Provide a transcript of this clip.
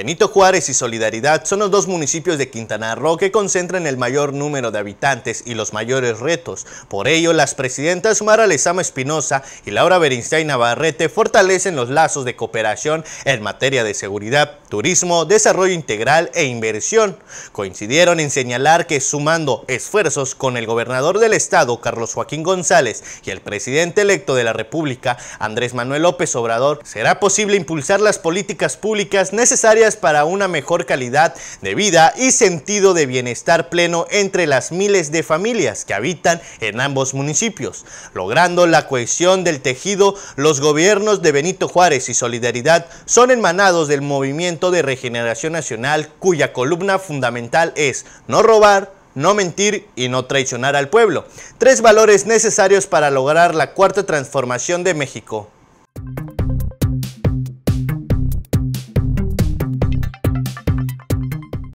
Benito Juárez y Solidaridad son los dos municipios de Quintana Roo que concentran el mayor número de habitantes y los mayores retos. Por ello, las presidentas Mara Lezama Espinosa y Laura Berinstein Navarrete fortalecen los lazos de cooperación en materia de seguridad, turismo, desarrollo integral e inversión. Coincidieron en señalar que sumando esfuerzos con el gobernador del estado, Carlos Joaquín González, y el presidente electo de la República, Andrés Manuel López Obrador, será posible impulsar las políticas públicas necesarias para una mejor calidad de vida y sentido de bienestar pleno entre las miles de familias que habitan en ambos municipios. Logrando la cohesión del tejido, los gobiernos de Benito Juárez y Solidaridad son emanados del Movimiento de Regeneración Nacional cuya columna fundamental es no robar, no mentir y no traicionar al pueblo. Tres valores necesarios para lograr la cuarta transformación de México.